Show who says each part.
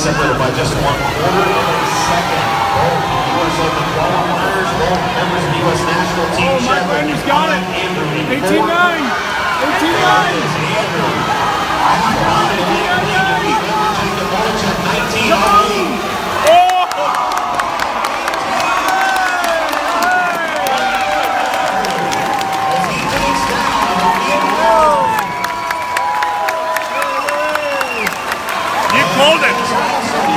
Speaker 1: separated by just one quarter of a second. Both U.S. Open qualifiers, both members of the U.S. national team.
Speaker 2: Oh, Michael Andrew's got it. 18-9. 18-9.
Speaker 3: Called it.